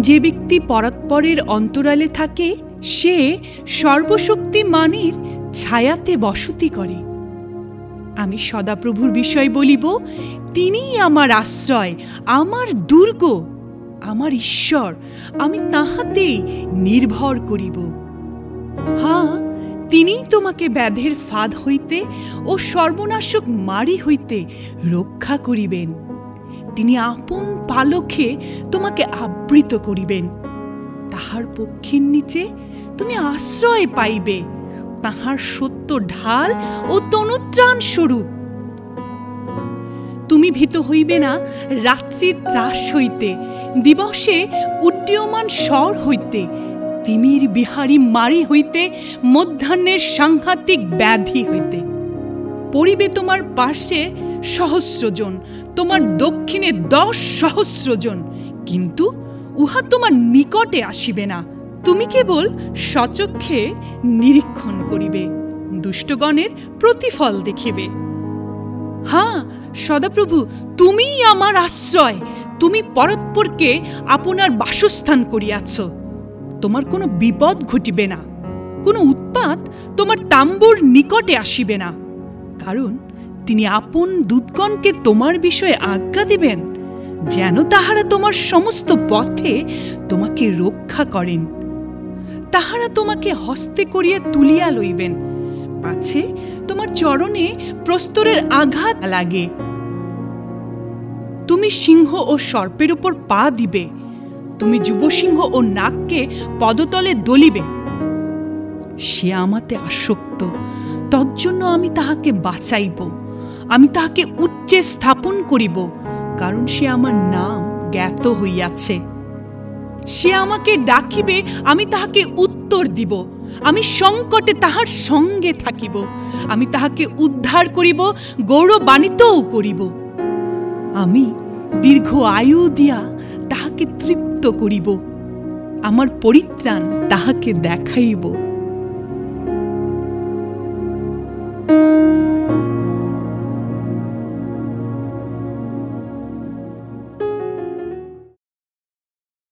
যে ব্যক্তি পরাৎপরের অন্তরালে থাকে, সে সর্বশক্তিমানের ছায়াতে বসতি করে। আমি সদাপ্রভুর বিষয় বলিব, তিনিই আমার আশ্রয়, আমার দুর্গ, আমার ঈশ্বর, আমি তাহাতেই নির্ভর করিব। হ্যাঁ তিনিই তোমাকে ব্যাধের ফাঁদ হইতে ও সর্বনাশক মারি হইতে রক্ষা করিবেন। তিনি আপন পালকে তোমাকে আবৃত করিবেন। তাহার পক্ষের নিচে তুমি আশ্রয় পাইবে। তাহার সত্য ঢাল ও তনুত্রাণ স্বরূপ। তুমি ভীত হইবে না রাত্রির ত্রাস হইতে, দিবসে উড্ডীয়মান স্বর হইতে, তিমির বিহারী মারি হইতে, মধ্যাহ্নের সাংঘাতিক ব্যাধি হইতে। পড়িবে তোমার পার্শ্বে সহস্রজন, তোমার দক্ষিণে দশ সহস্রজন। কিন্তু উহা তোমার নিকটে আসিবে না। তুমি কেবল সচক্ষে নিরীক্ষণ করিবে, দুষ্টগণের প্রতিফল দেখিবে। হ্যাঁ সদাপ্রভু, তুমিই আমার আশ্রয়। তুমি পরৎপরকে আপনার বাসস্থান করিয়াছ। তোমার কোনো বিপদ ঘটিবে না। কোনো উৎপাত তোমার তাম্বুর নিকটে আসিবে না। কারণ তিনি আপন দূতগণকে তোমার বিষয়ে আজ্ঞা দিবেন, যেন তাহারা তোমার সমস্ত পথে তোমাকে রক্ষা করেন। তাহারা তোমাকে হস্তে করিয়া তুলিয়া লইবেন, পাছে তোমার চরণে প্রস্তরের আঘাত লাগে। তুমি সিংহ ও সর্পের উপর পা দিবে, তুমি যুবসিংহ ও নাককে পদতলে দলিবে। সে আমাতে আসক্ত, তজ্জন্য আমি তাহাকে বাঁচাইব। আমি তাহাকে উচ্চে স্থাপন করিব, কারণ সে আমার নাম জ্ঞাত হইয়াছে। সে আমাকে ডাকিবে, আমি তাহাকে উত্তর দিব। আমি সংকটে তাহার সঙ্গে থাকিব। আমি তাহাকে উদ্ধার করিব, গৌরবান্বিতও করিব। আমি দীর্ঘ আয়ু দিয়া তাহাকে তৃপ্ত করিব। আমার পরিত্রাণ তাহাকে দেখাইব।